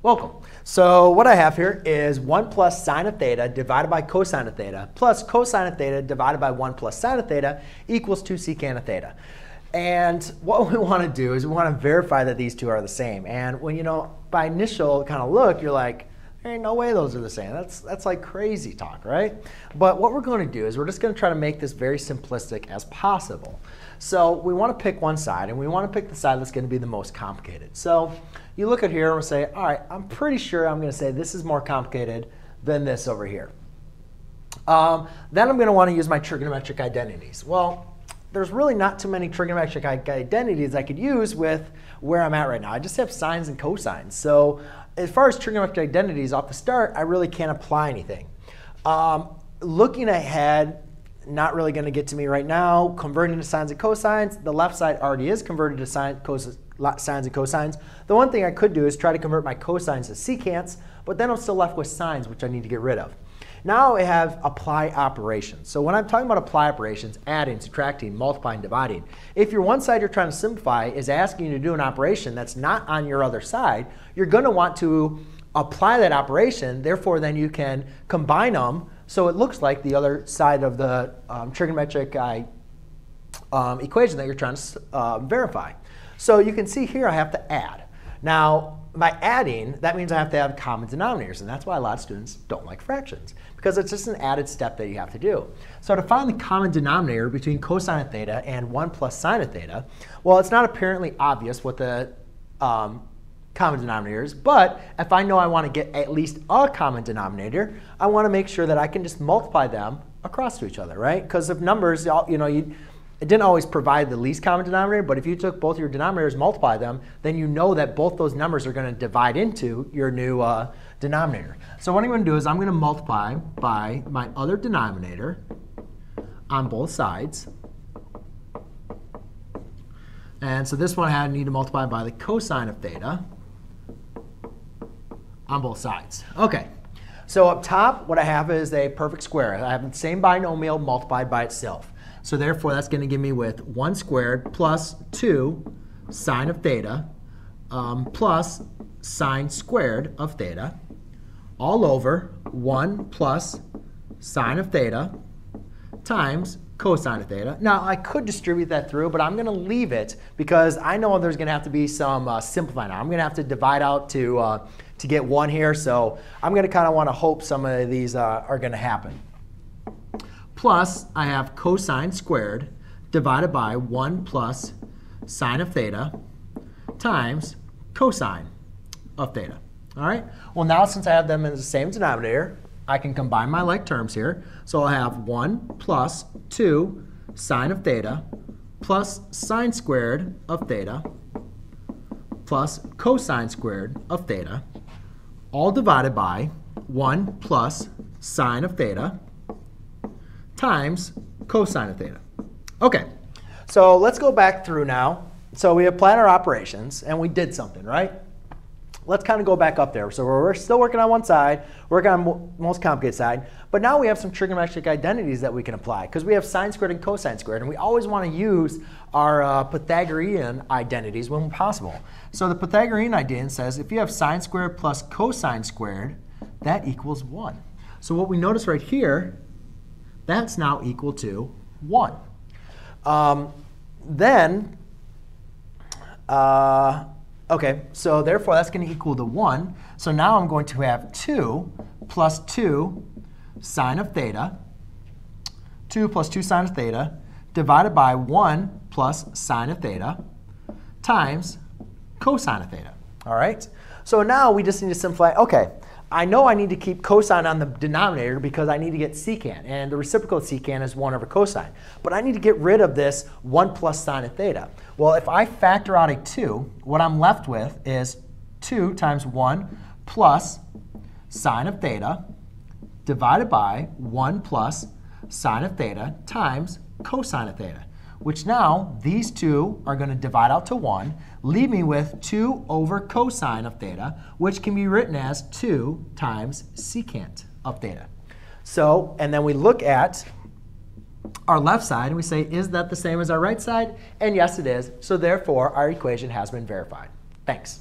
Welcome. So what I have here is 1 plus sine of theta divided by cosine of theta plus cosine of theta divided by 1 plus sine of theta equals 2 secant of theta. And what we want to do is we want to verify that these two are the same. And when you know, by initial kind of look, you're like, there ain't no way those are the same. That's, that's like crazy talk, right? But what we're going to do is we're just going to try to make this very simplistic as possible. So we want to pick one side, and we want to pick the side that's going to be the most complicated. So you look at here and we say, all right, I'm pretty sure I'm going to say this is more complicated than this over here. Um, then I'm going to want to use my trigonometric identities. Well, there's really not too many trigonometric identities I could use with where I'm at right now. I just have sines and cosines. So as far as trigonometric identities off the start, I really can't apply anything. Um, looking ahead, not really going to get to me right now. Converting to sines and cosines, the left side already is converted to sine, cos, sines and cosines. The one thing I could do is try to convert my cosines to secants, but then I'm still left with sines, which I need to get rid of. Now I have apply operations. So when I'm talking about apply operations, adding, subtracting, multiplying, dividing, if your one side you're trying to simplify is asking you to do an operation that's not on your other side, you're going to want to apply that operation. Therefore, then you can combine them so it looks like the other side of the um, trigonometric um, equation that you're trying to uh, verify. So you can see here I have to add. Now, by adding, that means I have to have common denominators, and that's why a lot of students don't like fractions, because it's just an added step that you have to do. So to find the common denominator between cosine of theta and 1 plus sine of theta, well, it's not apparently obvious what the um, common denominators, but if I know I want to get at least a common denominator, I want to make sure that I can just multiply them across to each other, right? Because if numbers, you know, you, it didn't always provide the least common denominator, but if you took both your denominators, multiply them, then you know that both those numbers are going to divide into your new uh, denominator. So what I'm going to do is I'm going to multiply by my other denominator on both sides. And so this one I need to multiply by the cosine of theta on both sides. Okay, so up top, what I have is a perfect square. I have the same binomial multiplied by itself. So therefore, that's going to give me with 1 squared plus 2 sine of theta um, plus sine squared of theta all over 1 plus sine of theta times cosine of theta. Now, I could distribute that through, but I'm going to leave it because I know there's going to have to be some uh, simplifying. I'm going to have to divide out to, uh, to get 1 here, so I'm going to kind of want to hope some of these uh, are going to happen plus I have cosine squared divided by 1 plus sine of theta times cosine of theta. All right? Well, now since I have them in the same denominator, I can combine my like terms here. So I'll have 1 plus 2 sine of theta plus sine squared of theta plus cosine squared of theta, all divided by 1 plus sine of theta times cosine of theta. Okay, so let's go back through now. So we applied our operations, and we did something, right? Let's kind of go back up there. So we're still working on one side, working on the most complicated side, but now we have some trigonometric identities that we can apply because we have sine squared and cosine squared, and we always want to use our uh, Pythagorean identities when possible. So the Pythagorean identity says if you have sine squared plus cosine squared, that equals 1. So what we notice right here that's now equal to 1. Um, then, uh, okay, so therefore that's going to equal to 1. So now I'm going to have 2 plus 2 sine of theta, 2 plus 2 sine of theta, divided by 1 plus sine of theta times cosine of theta. All right? So now we just need to simplify. OK, I know I need to keep cosine on the denominator because I need to get secant. And the reciprocal of secant is 1 over cosine. But I need to get rid of this 1 plus sine of theta. Well, if I factor out a 2, what I'm left with is 2 times 1 plus sine of theta divided by 1 plus sine of theta times cosine of theta which now these two are going to divide out to 1, leave me with 2 over cosine of theta, which can be written as 2 times secant of theta. So, and then we look at our left side and we say, is that the same as our right side? And yes, it is. So therefore, our equation has been verified. Thanks.